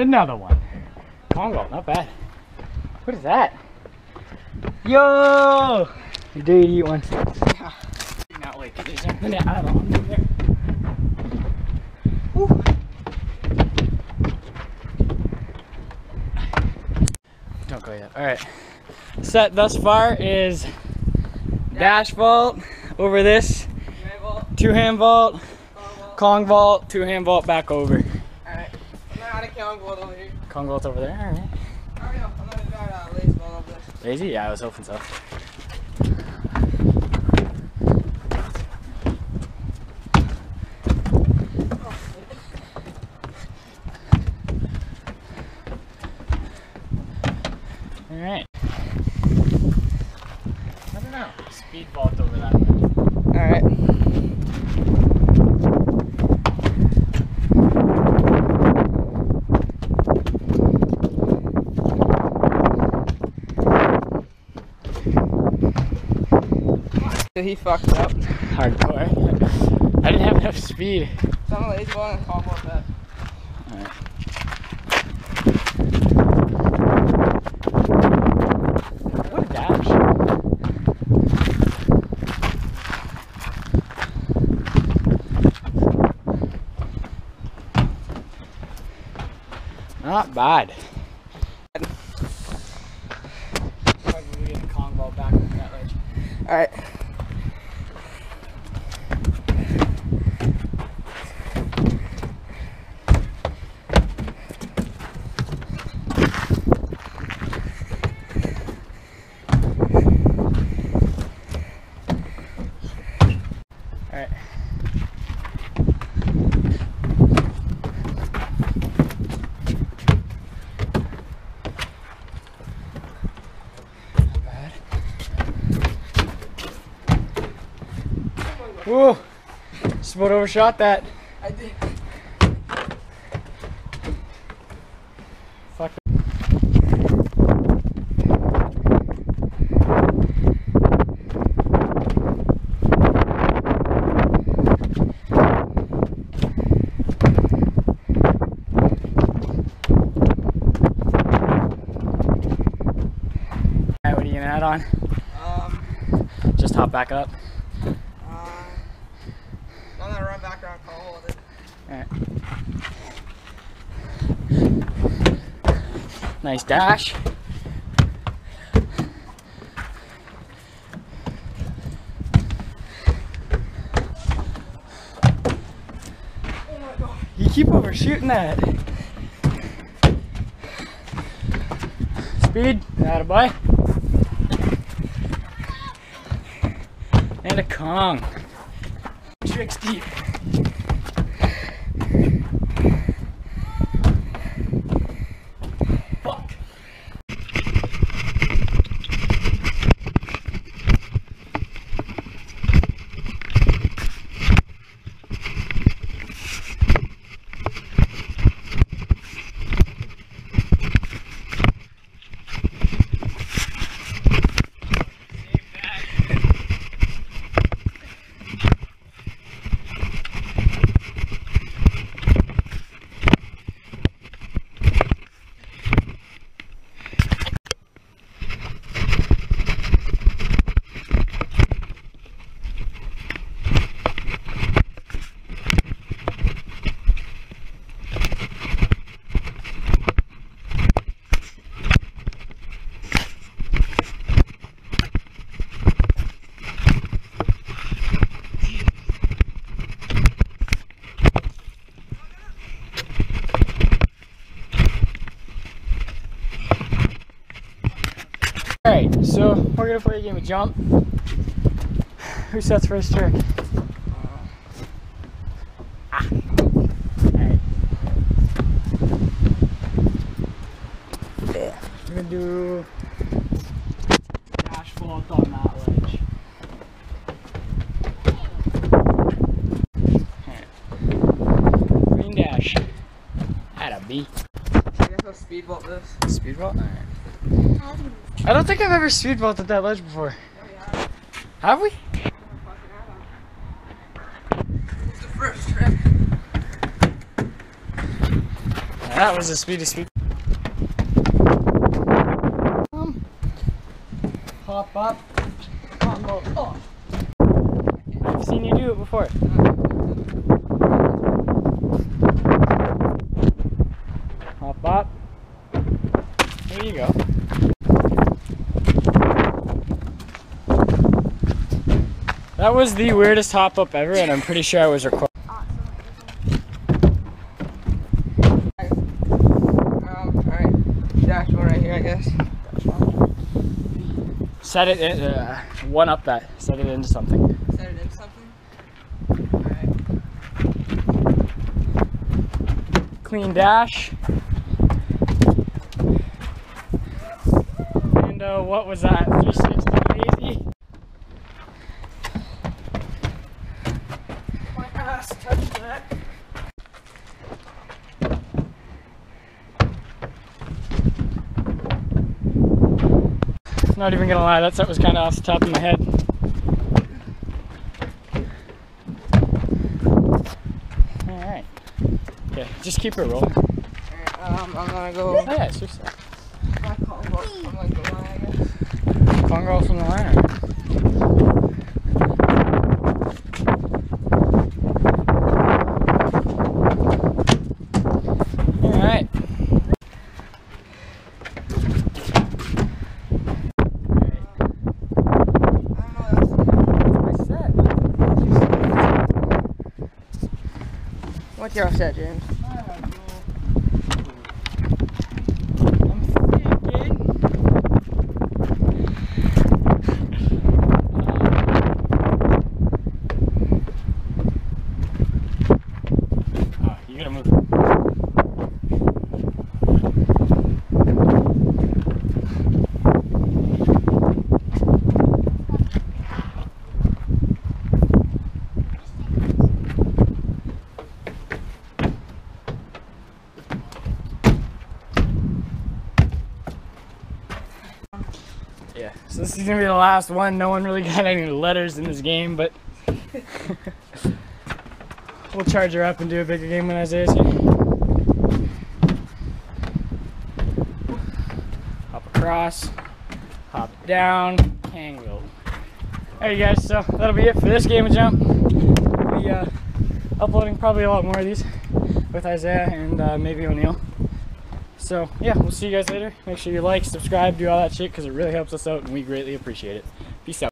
Another one. Congo, not bad. What is that? Yo! You did eat one. Yeah. Not like there's something to add on there. Woo. Don't go yet. Alright. Set thus far is dash vault over this, two hand vault, Kong vault, two hand vault back over. Vault over here. Kong vault over there. Alright. I'm gonna uh, lazy vault over there. Lazy? Yeah, I was hoping so. Alright. I don't know. Speed vault over that way. Alright. So he fucked up. Hardcore. I didn't have enough speed. So I'm a lazy vault and a call ball bet. What a dash. Not bad. Probably get the Kong vault back on that ledge. Alright. Alright. Whoa! Just about overshot that. I did. Fuck. What are you gonna add on? Um, Just hop back up. uh, I'm gonna run back around, call hold it. Alright. Nice dash. You keep overshooting that. Speed, attaboy. And a Kong. Tricks deep. Fuck. Alright, so we're gonna play a game of jump. Who sets first trick? Ah. Alright. We're gonna do dash vault on that ledge. Alright. Green dash. At a B. I guess I'll speed vault this. Speed vault? Alright. I don't think I've ever speed vaulted that ledge before. Have we? It's the first trip. That was a speedy speed. Um, hop up. Combo. Oh. I've seen you do it before. Hop up. There you go. That was the weirdest hop up ever, and I'm pretty sure I was recording. Alright. Dash vault right here, I guess. Set it in, uh, one up that. Set it into something. Set it in something. Alright. Clean dash. And uh, what was that? 360 easy. My ass touched that. Not even gonna lie, that set was kind of off the top of my head. All right. Okay, just keep it rolling. Alright, um, I'm gonna go. Oh yeah, set. My combo. I'm gonna go line, I guess. Congo from the liner. All right. I don't know what else to do. What's your set, James? Oh, you gotta move. Yeah, so this is gonna be the last one. No one really got any letters in this game, but we'll charge her up and do a bigger game when Isaiah's here. Hop across, hop down, angle. Alright guys, so that'll be it for this game of jump. We'll be uh, uploading probably a lot more of these with Isaiah and uh, maybe O'Neill. So yeah, we'll see you guys later. Make sure you like, subscribe, do all that shit because it really helps us out and we greatly appreciate it. Peace out.